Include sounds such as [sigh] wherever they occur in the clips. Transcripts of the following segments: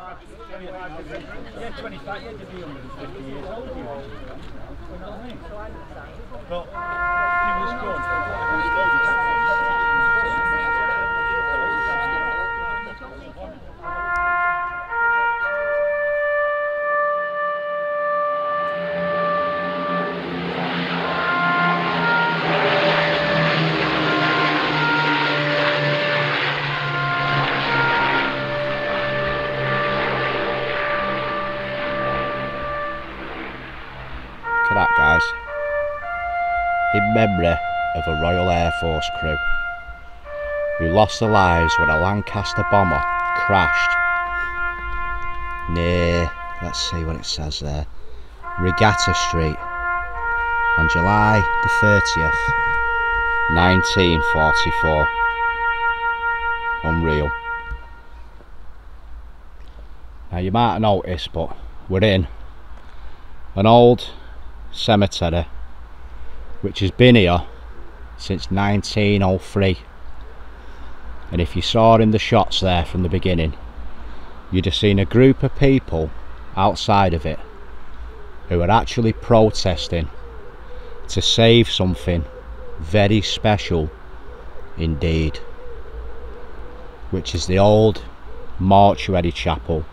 Yeah, 25 years to be 150 years old. You know what I mean? But it was good. Memory of a Royal Air Force crew who lost their lives when a Lancaster bomber crashed near, let's see what it says there, Regatta Street on July the 30th, 1944. Unreal. Now you might have noticed, but we're in an old cemetery which has been here since 1903 and if you saw in the shots there from the beginning you'd have seen a group of people outside of it who are actually protesting to save something very special indeed which is the old mortuary chapel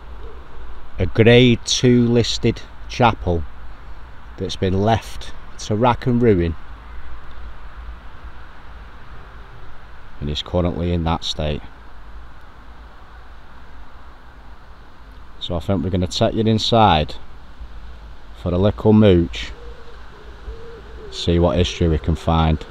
a grade 2 listed chapel that's been left to rack and ruin. And is currently in that state. So I think we're going to take you inside for a little mooch. See what history we can find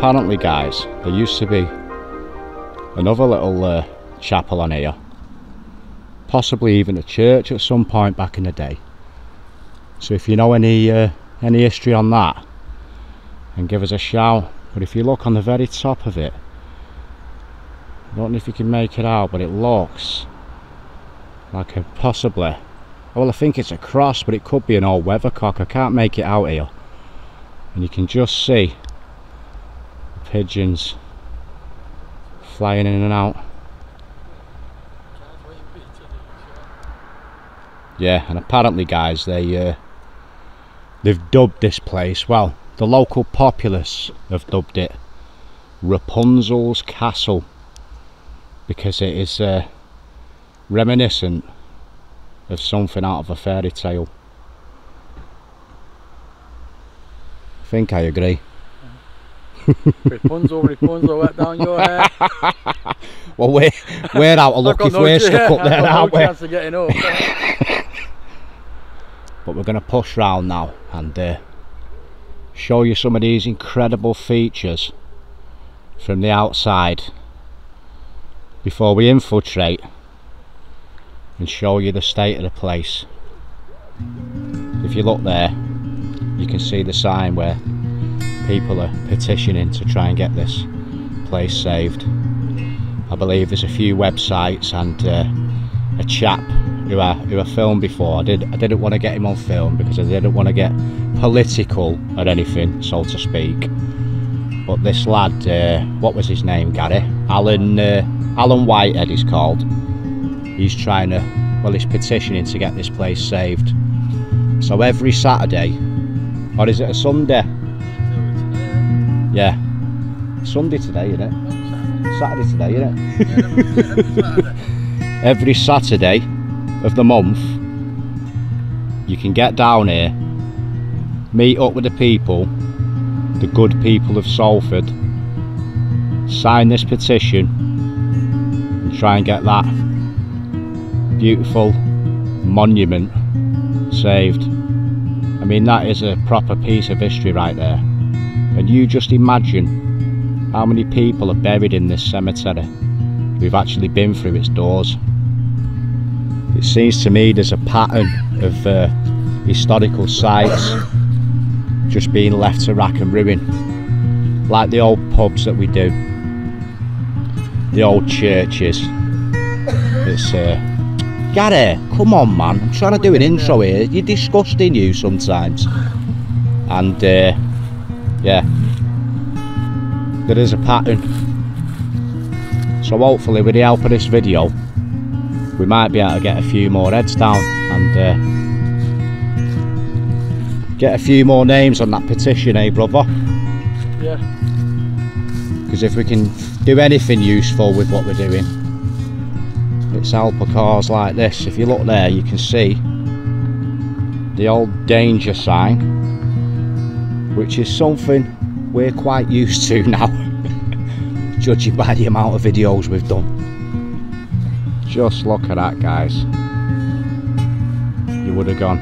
apparently guys, there used to be another little uh, chapel on here. Possibly even a church at some point back in the day. So if you know any uh, any history on that, and give us a shout. But if you look on the very top of it, I don't know if you can make it out, but it looks like a possibly, well I think it's a cross, but it could be an old weathercock. I can't make it out here. And you can just see pigeons flying in and out. Yeah, and apparently, guys, they uh, they've dubbed this place. Well, the local populace have dubbed it Rapunzel's Castle because it is uh, reminiscent of something out of a fairy tale. I think I agree. Rapunzel, Rapunzel, wet down your hair. [laughs] Well, we're, we're out of luck if got we're stuck up there, aren't no we? chance of getting up. [laughs] But we're going to push round now and uh, show you some of these incredible features from the outside before we infiltrate and show you the state of the place. If you look there, you can see the sign where people are petitioning to try and get this place saved. I believe there's a few websites and uh, a chap who I who I filmed before. I did I didn't want to get him on film because I didn't want to get political or anything, so to speak. But this lad, uh, what was his name, Gary? Alan uh, Alan Whitehead he's called. He's trying to well he's petitioning to get this place saved. So every Saturday, or is it a Sunday? Yeah. Sunday today, isn't it? Saturday today, isn't it? [laughs] Every Saturday of the month, you can get down here, meet up with the people, the good people of Salford, sign this petition, and try and get that beautiful monument saved. I mean, that is a proper piece of history right there. And you just imagine how many people are buried in this cemetery who've actually been through its doors. It seems to me there's a pattern of uh, historical sites just being left to rack and ruin. Like the old pubs that we do, the old churches. It's uh, Gary, come on man, I'm trying to do an intro here. You're disgusting you sometimes. And uh, yeah, there is a pattern. So hopefully with the help of this video, we might be able to get a few more heads down and uh, get a few more names on that petition, eh brother? Yeah. Because if we can do anything useful with what we're doing, it's help a cause like this. If you look there, you can see the old danger sign, which is something we're quite used to [laughs] now, judging by the amount of videos we've done. Just look at that, guys. You would have gone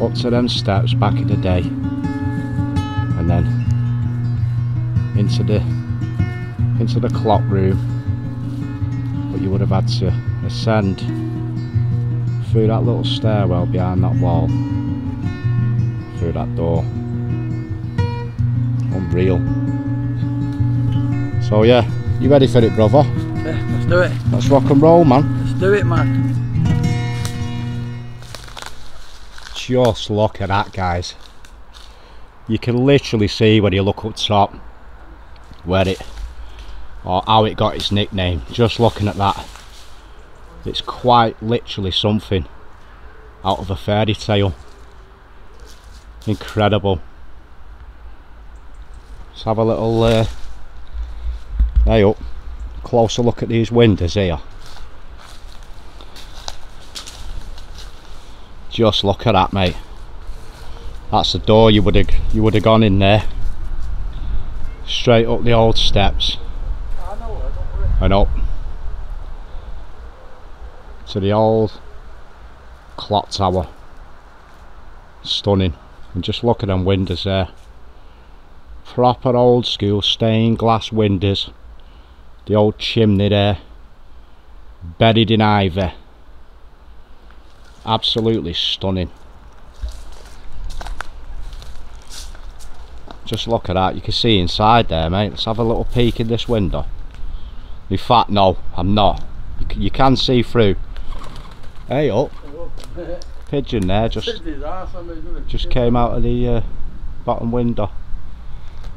up to them steps back in the day, and then into the into the clock room but you would have had to ascend through that little stairwell behind that wall through that door. Unreal. So yeah you ready for it brother? Yeah, let's do it. let's rock and roll man. Let's do it, man. just look at that guys. You can literally see when you look up top where it or how it got its nickname. Just looking at that it's quite literally something out of a fairy tale incredible. Let's have a little uh, hey up. Closer look at these windows here. Just look at that mate. That's the door you would have you would have gone in there. Straight up the old steps. And up to the old clock tower. Stunning and just look at them windows there. Proper old school stained glass windows. The old chimney there. Buried in ivy. Absolutely stunning. Just look at that. You can see inside there mate. Let's have a little peek in this window. In fact no I'm not. You, you can see through. Hey up [laughs] pigeon there just just came out of the uh, bottom window.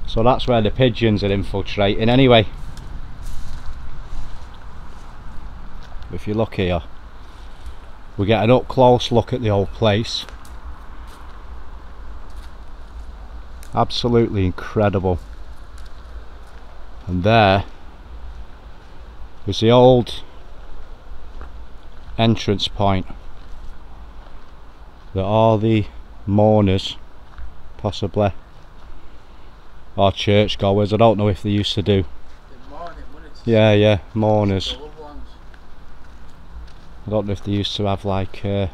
So that's where the pigeons are infiltrating anyway. If you look here we get an up close look at the old place. Absolutely incredible. And there is the old entrance point that all the mourners possibly or churchgoers I don't know if they used to do yeah yeah mourners I don't know if they used to have like uh,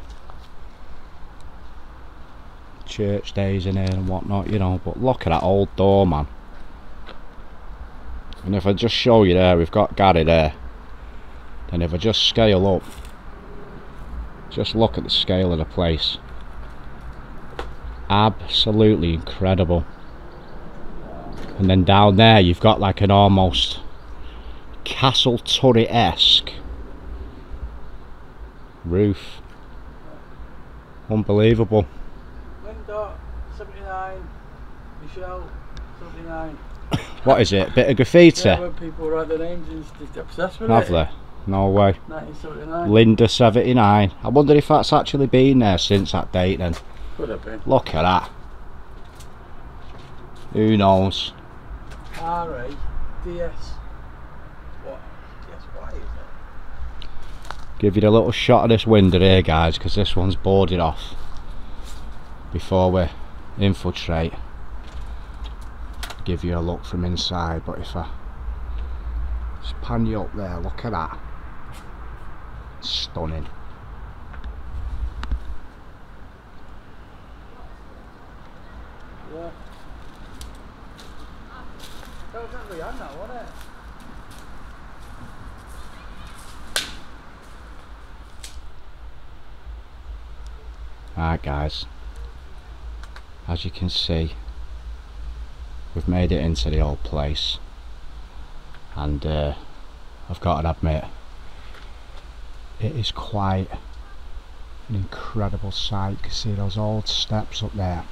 church days in here and whatnot, you know. But look at that old door, man. And if I just show you there, we've got Gary there. Then if I just scale up, just look at the scale of the place. Absolutely incredible. And then down there, you've got like an almost castle turret-esque roof. Unbelievable. Window 79. Michelle 79. What is it? A bit of graffiti? Yeah, people write their names just obsessed with Have it. No way. 1979. Linda 79. I wonder if that's actually been there since that date then. Could have been. Look at that. Who knows? RA DS. What? DS, is it? Give you a little shot of this window here guys because this one's boarded off before we infiltrate. Give you a look from inside but if I just pan you up there, look at that. Stunning. Yeah. That was at Rihanna, wasn't it? Right guys, as you can see we've made it into the old place. And uh, I've got to admit it is quite an incredible sight. You can see those old steps up there.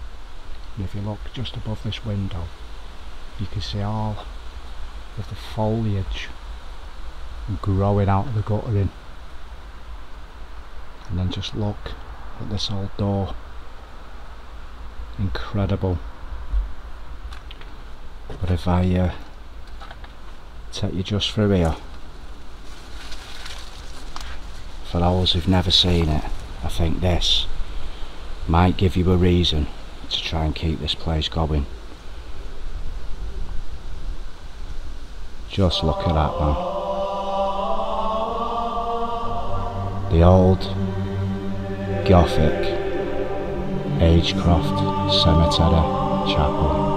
And if you look just above this window you can see all of the foliage growing out of the guttering. And then just look at this old door. Incredible. But if I uh, take you just through here for those who've never seen it I think this might give you a reason to try and keep this place going. Just look at that man. The old Gothic Agecroft Cemetery Chapel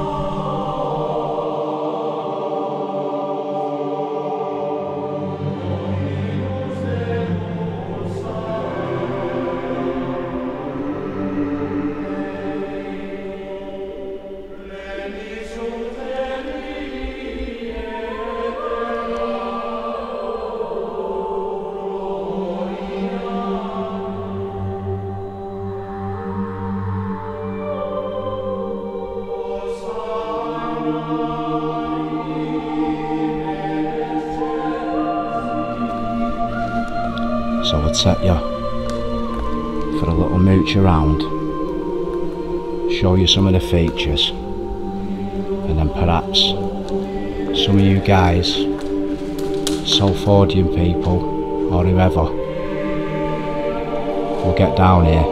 set you for a little mooch around, show you some of the features, and then perhaps some of you guys, Salfordian people, or whoever, will get down here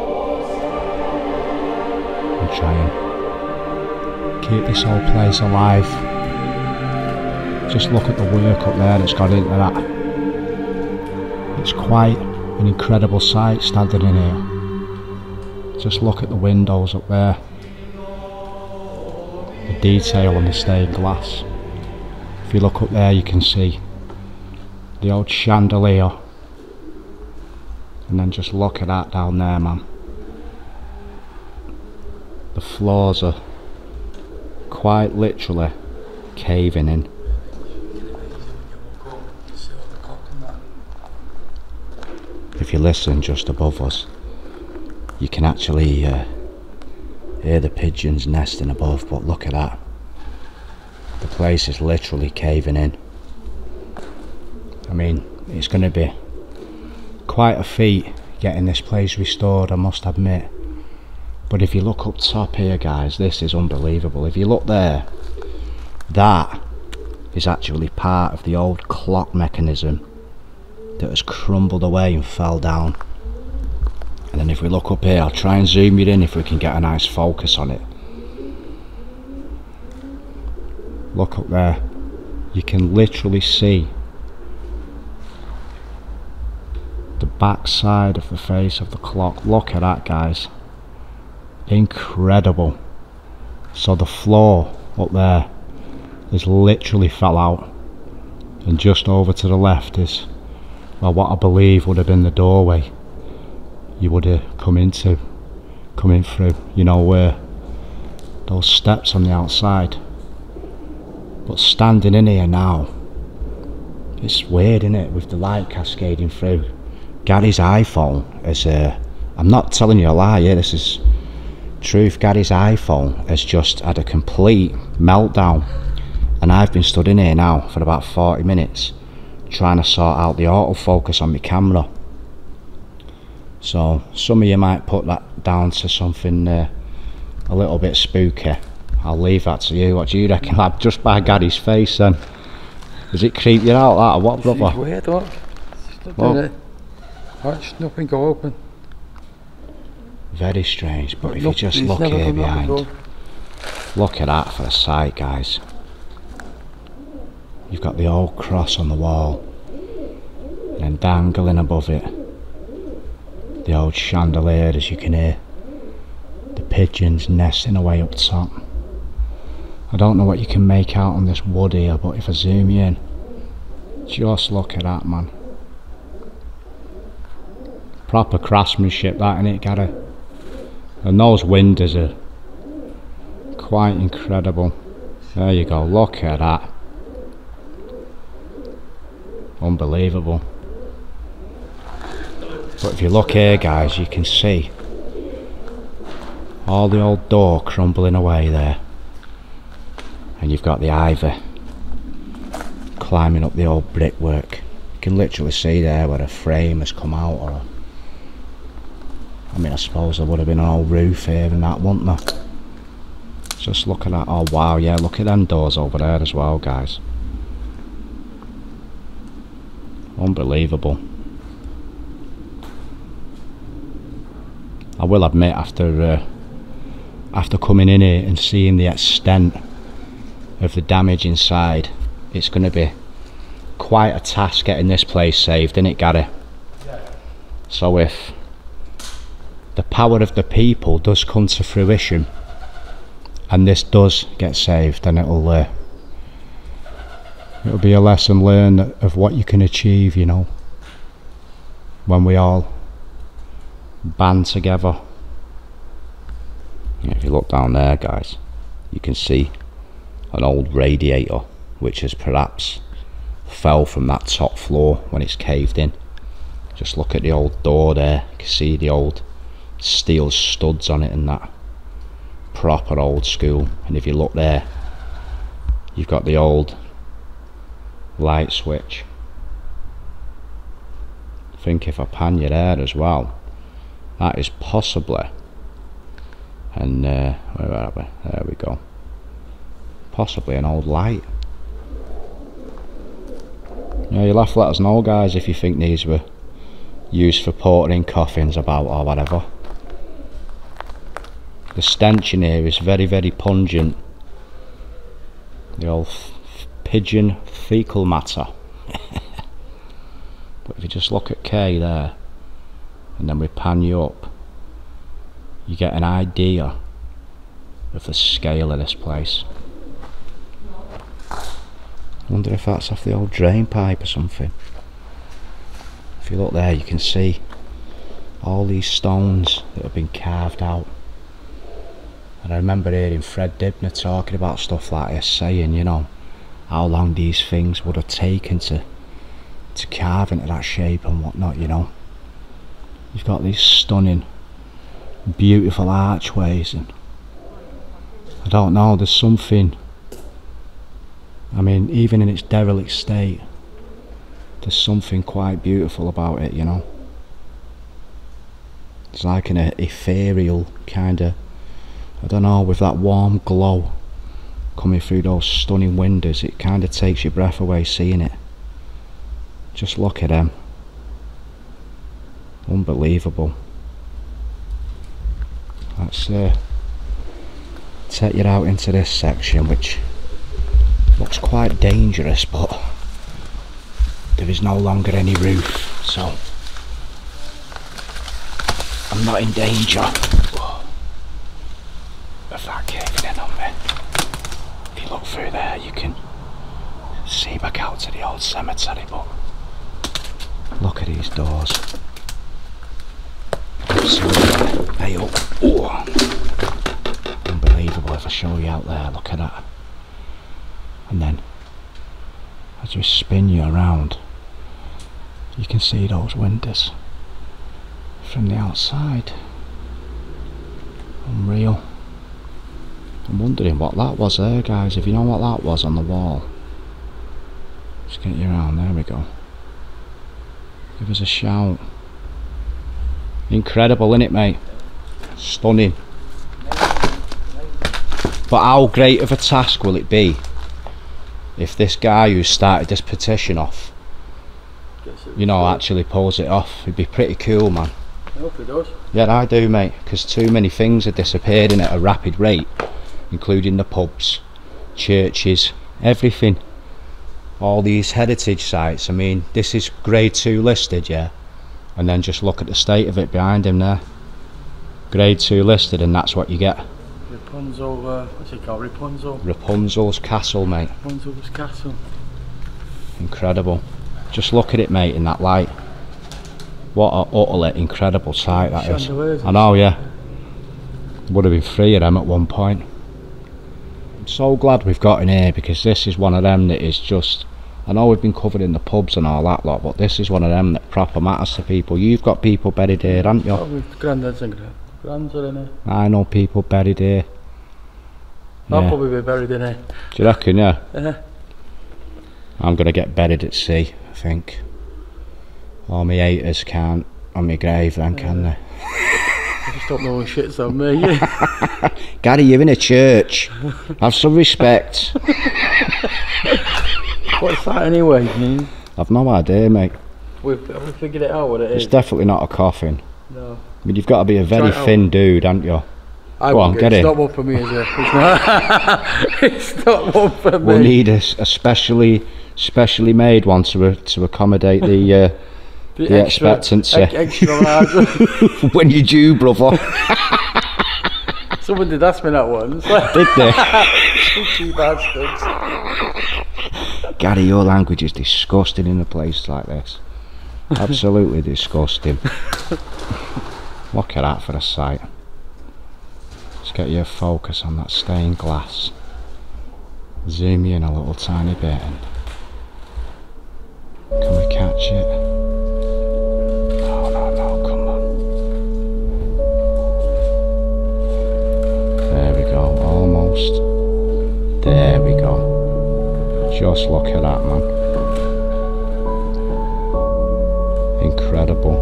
and try and keep this whole place alive. Just look at the work up there that's gone into that. It's quite an incredible sight standing in here. Just look at the windows up there. The detail on the stained glass. If you look up there you can see the old chandelier. And then just look at that down there man. The floors are quite literally caving in. If you listen just above us you can actually uh, hear the pigeons nesting above but look at that. The place is literally caving in. I mean it's going to be quite a feat getting this place restored I must admit. But if you look up top here guys this is unbelievable. If you look there that is actually part of the old clock mechanism that has crumbled away and fell down. And then if we look up here I'll try and zoom it in if we can get a nice focus on it. Look up there. You can literally see the back side of the face of the clock. Look at that guys. Incredible. So the floor up there is literally fell out. And just over to the left is well what I believe would have been the doorway you would have come into coming through you know where those steps on the outside but standing in here now It's weird, isn't it, with the light cascading through. Gary's iPhone is uh, I'm not telling you a lie here, this is truth. Gary's iPhone has just had a complete meltdown. And I've been stood in here now for about 40 minutes trying to sort out the autofocus on my camera. So some of you might put that down to something uh, a little bit spooky. I'll leave that to you. What do you reckon, lad? Just by Gary's face then. Does it creep you out that or what, It's brother? weird, look. Stood Well- in it. Watch, nothing go open. Very strange, but if you just look here behind, look at that for a sight, guys. You've got the old cross on the wall, and then dangling above it, the old chandelier, as you can hear. The pigeons nesting away up top. I don't know what you can make out on this wood here, but if I zoom in, just look at that, man. Proper craftsmanship, that ain't it, Gary? And those windows are quite incredible. There you go, look at that. Unbelievable. But if you look here guys, you can see all the old door crumbling away there. And you've got the ivy climbing up the old brickwork. You can literally see there where a frame has come out or a I mean, I suppose there would have been an old roof here and that, wouldn't there? Just look at that. Oh, wow, yeah, look at them doors over there as well, guys. Unbelievable. I will admit, after uh, after coming in here and seeing the extent of the damage inside, it's going to be quite a task getting this place saved, isn't it, Gary? Yeah. So if the power of the people does come to fruition and this does get saved then it'll uh, it'll be a lesson learned of what you can achieve you know when we all band together. If you look down there guys you can see an old radiator which has perhaps fell from that top floor when it's caved in. Just look at the old door there. You can see the old steel studs on it and that. Proper old school. And if you look there you've got the old light switch. I think if I pan you there as well. That is possibly and uh, where are we? There we go. Possibly an old light. Yeah you'll have to let us know guys if you think these were used for portering coffins about or whatever. The stench in here is very very pungent. The old pigeon fecal matter. [laughs] But if you just look at K there and then we pan you up you get an idea of the scale of this place. Wonder if that's off the old drain pipe or something. If you look there you can see all these stones that have been carved out. And I remember hearing Fred Dibnah talking about stuff like this, saying, you know, how long these things would have taken to to carve into that shape and whatnot, you know. You've got these stunning, beautiful archways and I don't know, there's something I mean, even in its derelict state, there's something quite beautiful about it, you know. It's like an ethereal kind of I don't know, with that warm glow coming through those stunning windows, it kind of takes your breath away seeing it. Just look at them. Unbelievable. Let's uh, take you out into this section, which looks quite dangerous, but there is no longer any roof, so I'm not in danger of that caving in on me. If you look through there, you can see back out to the old cemetery, but look at these doors. Absolutely. Hey up. Oh. Unbelievable if I show you out there, look at that. And then as we spin you around, you can see those windows from the outside. Unreal. I'm wondering what that was there, guys. If you know what that was on the wall, just get you around. There we go. Give us a shout. Incredible, innit, mate? Stunning. But how great of a task will it be if this guy who started this petition off, you know, actually pulls it off? It'd be pretty cool, man. I hope it does. Yeah, I do, mate, because too many things have disappeared disappearing at a rapid rate, including the pubs, churches, everything. All these heritage sites. I mean, this is grade two listed, yeah, and then just look at the state of it behind him there. Grade two listed, and that's what you get. Rapunzel, uh, what's it called? Rapunzel? Rapunzel's castle, mate. Rapunzel's castle. Incredible. Just look at it, mate, in that light. What an utterly incredible sight that is. Chandeliers I know, yeah. Would have been three of them at one point. I'm so glad we've got in here because this is one of them that is just. I know we've been covered in the pubs and all that lot, but this is one of them that proper matters to people. You've got people buried here, haven't you? Oh, with granddads and grand. Grands are in here. I know people buried here. I'll Yeah. probably be buried in here. Do you reckon, yeah? Uh, I'm gonna get buried at sea, I think. All my haters can't on my grave then, can they? Just don't shit's on me. [laughs] Gary, you're in a church. Have some respect. What's that anyway? Hmm? I've no idea, mate. We've, we figured it out what it It's is? definitely not a coffin. no. I mean, you've got to be a very out. thin dude, haven't you? I Go on, get it's in. not one for me, is it? It's not. [laughs] it's not one for me. We'll need a specially, specially made one to to accommodate the uh, the expectancy. ex- Extra large. [laughs] when you do, brother. Someone did ask me that once. Did they? Cheeky bastards. Gary, your language is disgusting in a place like this. Absolutely disgusting. Look at that for a sight. Let's get your focus on that stained glass. Zoom you in a little tiny bit. And can we catch it? Just look at that, man. Incredible.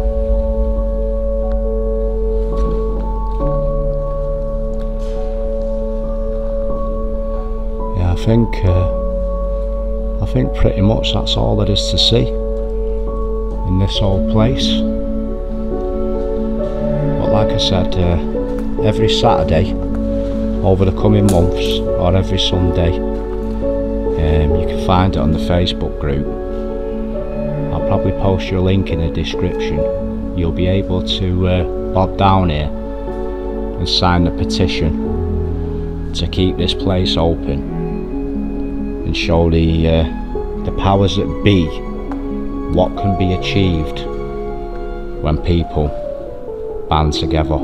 Yeah, I think uh, I think pretty much that's all there is to see in this old place. But like I said, uh, every Saturday over the coming months or every Sunday find it on the Facebook group. I'll probably post your link in the description. You'll be able to uh, bob down here and sign the petition to keep this place open and show the uh, the powers that be what can be achieved when people band together.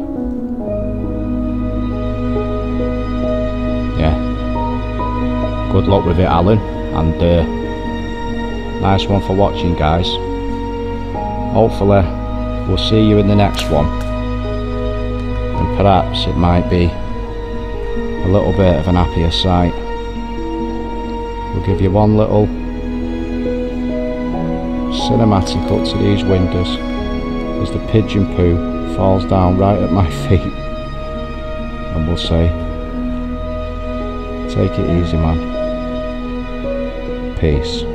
Yeah. Good luck with it, Alan, and uh, nice one for watching, guys. Hopefully, we'll see you in the next one, and perhaps it might be a little bit of an happier sight. We'll give you one little cinematic up to these windows as the pigeon poo falls down right at my [laughs] feet, and we'll say, Take it easy, man. Peace.